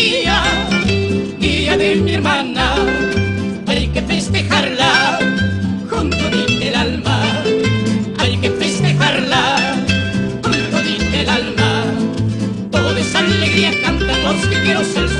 día, día de mi hermana, hay que festejarla con todita el alma, hay que festejarla con todita el alma, toda esa alegría cantan los que quiero ser.